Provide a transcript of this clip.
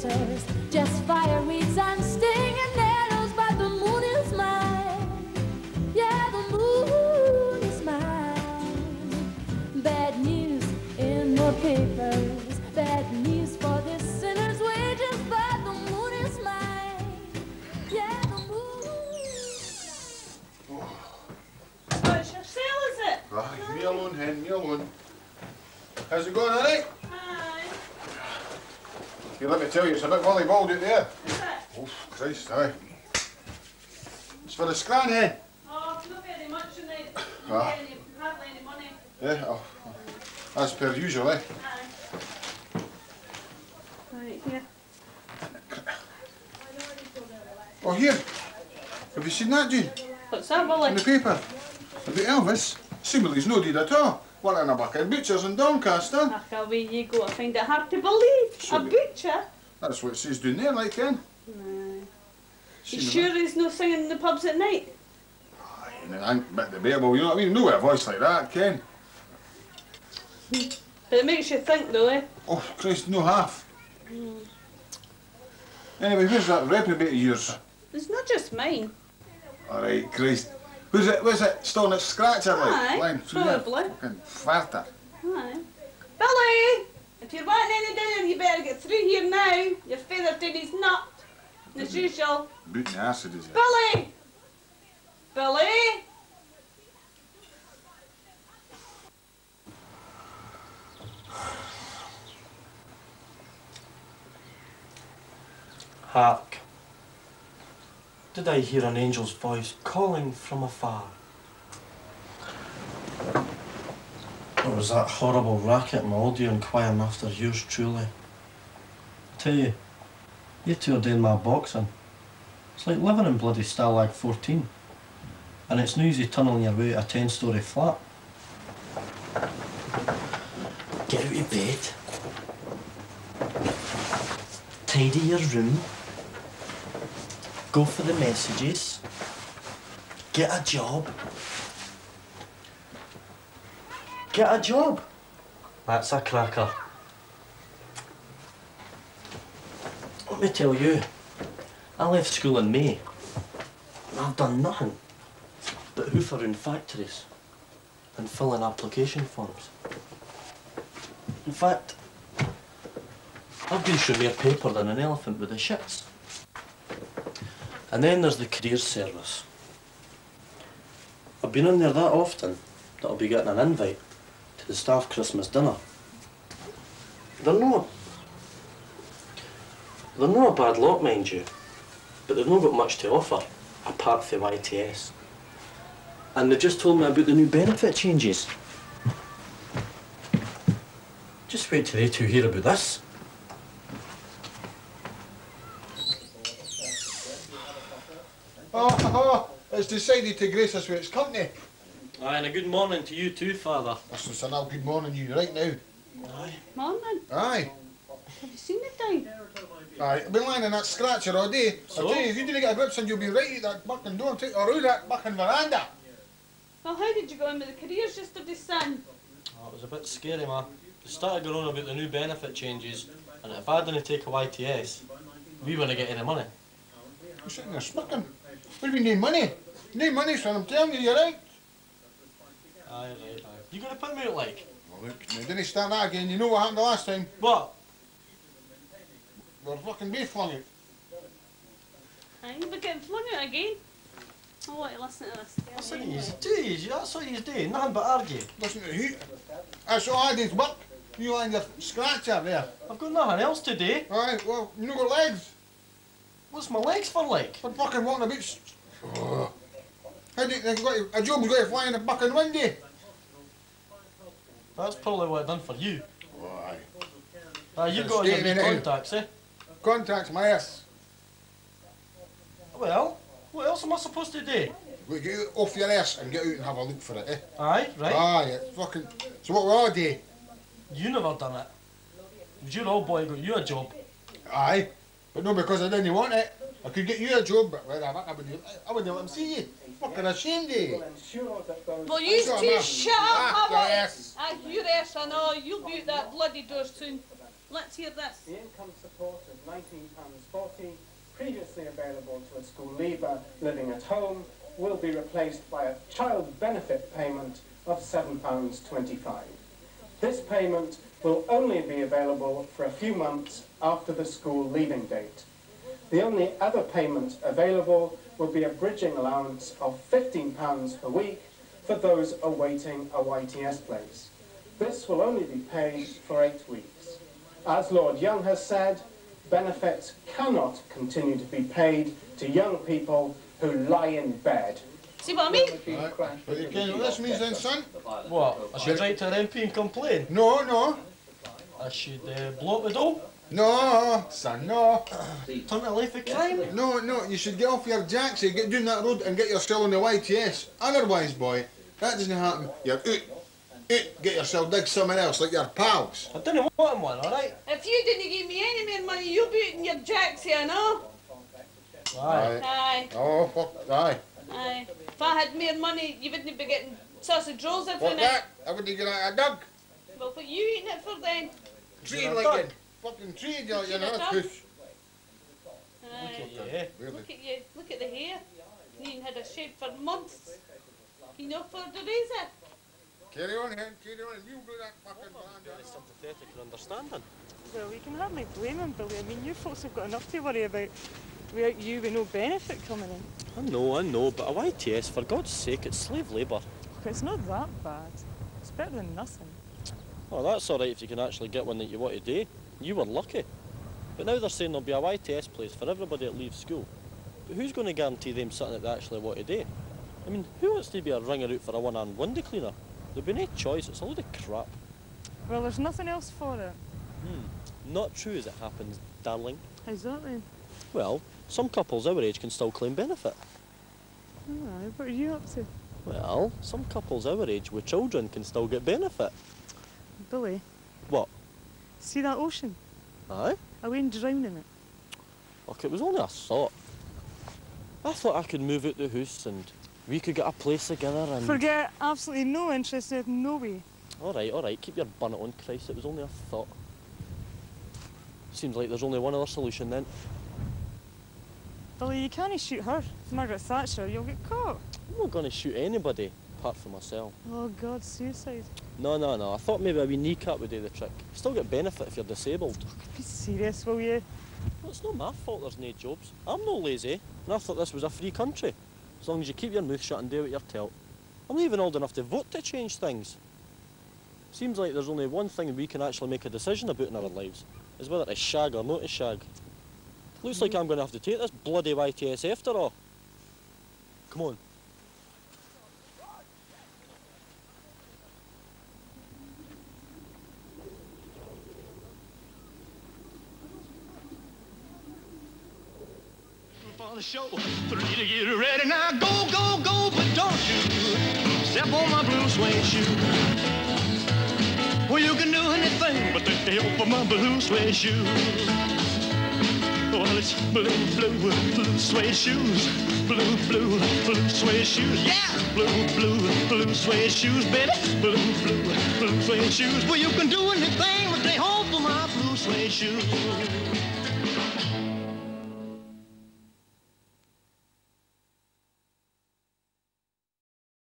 glitters, just fireweeds and stinging nettles, but the moon is mine. Yeah, the moon is mine. Bad news in the papers, bad news for this sinner's wages, but the moon is mine. Yeah, the moon. Oh, it's yourself, is it? Right, me alone, hen, me alone. How's it going, alright? Aye. You let me tell you, it's a bit volleyballed out there. Is it? Oh, Christ, aye. It's for the scran, hen. Oh, not very much in it. Ah. Not any, hardly any money. Yeah, oh, as per usual, eh? Aye. Right, here. Oh, here. Have you seen that, Jean? What's that, In the paper. About Elvis. Seemingly he's no deed at all. In a bucket butchers in Doncaster. Ach, away you go. I find it hard to believe. A Should be. butcher? That's what she's doing there, like, Ken. Aye. You sure he's no singing in the pubs at night? Aye, and I ain't bit debatable, you know what I mean? No with a voice like that, Ken. But it makes you think, though, eh? Oh, Christ, no half. Anyway, where's that reprobate of yours? It's not just mine. All right, Christ. Who's it? Where's it? Still in its scratcher, like? Aye, lying through probably. Fucking farter. Aye. Billy! If you're wanting any dinner, you better get through here now. Your feather titty's not. As usual. Booting acid, is it? Billy! Billy! Hark. Did I hear an angel's voice calling from afar? Or was that horrible racket in my audio inquiring after yours truly? I tell you, you two are doing my boxing. It's like living in bloody Stalag 14. And it's no easy tunneling your way to a 10 storey flat. Get out of bed. Tidy your room. Go for the messages. Get a job. Get a job. That's a cracker. Let me tell you, I left school in May. And I've done nothing but hoof around factories and fill in application forms. In fact, I've been through more paper than an elephant with the shits. And then there's the careers service. I've been in there that often that I'll be getting an invite to the staff Christmas dinner. They're not. They're not a bad lot, mind you, but they've not got much to offer apart from YTS. And they just told me about the new benefit changes. Just wait till they two hear about this. Oh, oh, it's decided to grace us with its company. Aye, and a good morning to you too, Father. Listen, son, I'll good morning you right now. Aye. Morning. Aye. Have you seen the time? Aye, I've been lying in that scratcher all day. So? I tell you, if you didn't get a grip, son, you'll be right at that bucking door, take, or out that bucking veranda. Well, how did you go in with the careers yesterday, son? Oh, it was a bit scary, ma. They started going on about the new benefit changes, and if I didn't take a YTS, we wouldn't get any money. You're sitting there smirking. What do you mean, no money? need money, son, I'm telling you, you're right. Aye, right, aye. You gonna put me out like? Well, look, now, didn't start that again. You know what happened the last time? What? We were fucking both flung out. Aye, we're getting flung out again. Oh, I want to listen to this. Listen to yous, do yous, that's what yous do, nothing but argue. Listen to who? That's all I did work. You lying your scratcher there. I've got nothing else to do. Aye, well, you know got legs. What's my legs for like? For fucking walking about. S- Oh. How do you, they've got a job's got to fly in a bucking windy. That's probably what I've done for you. Oh, aye. Aye, you Just got your stating wee it out. contacts, eh? Contacts my ass. Well, what else am I supposed to do? We get out off your ass and get out and have a look for it, eh? Aye, right. Aye, it's fucking. So what we I do? You never done it. Was your old boy got you a job? Aye, but no because I didn't want it. I could get you a job, but well, I wouldn't. I wouldn't let him see you. Fucking ashamed of you. Well, you two up. shut up, Ah, I want yes. Ah, your ass, I know. You'll be out that bloody door soon. Let's hear this. The income support of £19.40, previously available to a school leaver living at home, will be replaced by a child benefit payment of £7.25. This payment will only be available for a few months after the school leaving date. The only other payment available will be a bridging allowance of £15 per week for those awaiting a YTS place. This will only be paid for eight weeks. As Lord Young has said, benefits cannot continue to be paid to young people who lie in bed. See what I mean? Right. But you can, what this means then, son? What? I should write to our MP and complain? No, no. I should uh, blow up the door? No, son, no. Turn to life of crime? No, no, you should get off your jacksie, get down that road and get yourself on the YTS. Otherwise, boy, that doesn't happen. You're out, out, get yourself dig somewhere else, like your pals. I didn't want one, alright? If you didn't give me any more money, you'll be in your jacks here, no? Aye. Aye, Oh, fuck, aye. aye. If I had more money, you wouldn't be getting sausage rolls every Fuck night. that. I wouldn't get like a dog. Well, what you eating it for then? Treed like dog? A fucking tree, you Is it know. a dog? Push. Aye. Yeah. Really. Look at you, look at the hair. You ain't had a shave for months. You know for the razor. Carry on, hen, carry on. You do that fucking Very band. sympathetic and understanding. Well, we can hardly blame him, Billy. I mean, you folks have got enough to worry about without you with no benefit coming in. I know, I know, but a YTS, for God's sake, it's slave labour. Look, It's not that bad. It's better than nothing. Well, that's alright if you can actually get one that you want to do. You were lucky. But now they're saying there'll be a YTS place for everybody that leaves school. But who's going to guarantee them something that they actually want to do? I mean, who wants to be a ringer out for a one-hand window cleaner? There'll be no choice, it's a load of crap. Well, there's nothing else for it. Hmm. Not true as it happens, darling. How's that then? Well, some couples our age can still claim benefit. Aye, what are you up to? Well, some couples our age with children can still get benefit. Billy. What? See that ocean? Aye? I went drowning in it. Look, it was only a thought. I thought I could move out the house and we could get a place together and... Forget absolutely no interest in it, no way. Alright, alright, keep your bonnet on, Christ, it was only a thought. Seems like there's only one other solution then. Billy, you can't shoot her. It's Margaret Thatcher, you'll get caught. I'm not going to shoot anybody, apart from myself. Oh God, suicide. No, no, no, I thought maybe a wee kneecap would do the trick. You still get benefit if you're disabled. Be serious, will you? Well, it's not my fault there's no jobs. I'm no lazy, and I thought this was a free country. As long as you keep your mouth shut and do what you're told. I'm not even old enough to vote to change things. Seems like there's only one thing we can actually make a decision about in our lives, is whether to shag or not to shag. Looks like mm. I'm going to have to take this bloody YTS after all. Come on. The show. Three to get ready now. Go, go, go, but don't you step on my blue suede shoe. Well, you can do anything but take the help of my blue suede shoe. Well, it's blue, blue, blue suede shoes. Blue, blue, blue suede shoes. Yeah! Blue, blue, blue suede shoes, baby. Blue, blue, blue suede shoes. Well, you can do anything but they hope for my blue suede shoes.